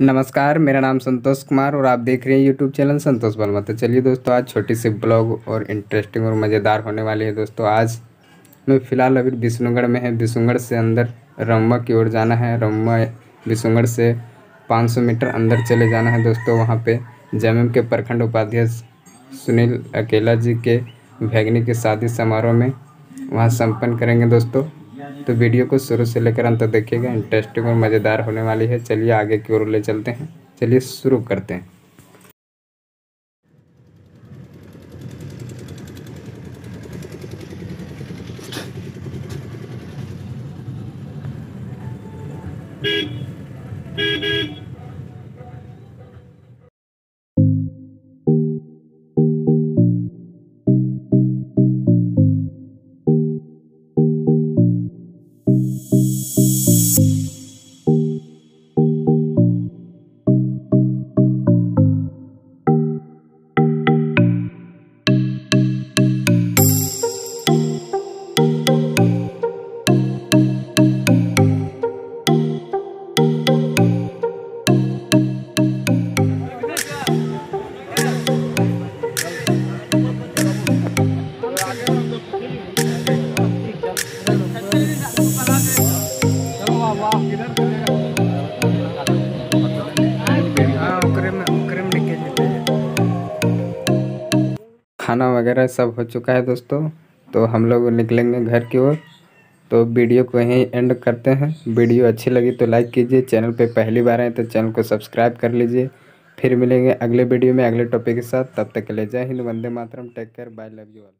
नमस्कार, मेरा नाम संतोष कुमार और आप देख रहे हैं यूट्यूब चैनल संतोष बलमा तो चलिए दोस्तों, आज छोटी सी ब्लॉग और इंटरेस्टिंग और मज़ेदार होने वाली है दोस्तों। आज मैं फ़िलहाल अभी विष्णुगढ़ में है। विष्णुगढ़ से अंदर रम्मा की ओर जाना है। रम्मा विष्णुगढ़ से 500 मीटर अंदर चले जाना है दोस्तों, वहाँ पे जैम के प्रखंड उपाध्यक्ष सुनील अकेला जी के भैगनी के शादी समारोह में वहाँ संपन्न करेंगे दोस्तों। तो वीडियो को शुरू से लेकर अंत तक देखिएगा। इंटरेस्टिंग और मज़ेदार होने वाली है। चलिए आगे की ओर ले चलते हैं। चलिए शुरू करते हैं। खाना वगैरह सब हो चुका है दोस्तों तो हम लोग निकलेंगे घर की ओर। तो वीडियो को यहीं एंड करते हैं। वीडियो अच्छी लगी तो लाइक कीजिए चैनल पे पहली बार आए तो चैनल को सब्सक्राइब कर लीजिए। फिर मिलेंगे अगले वीडियो में अगले टॉपिक के साथ। तब तक के लिए जय हिंद, वंदे मातरम take care bye love you all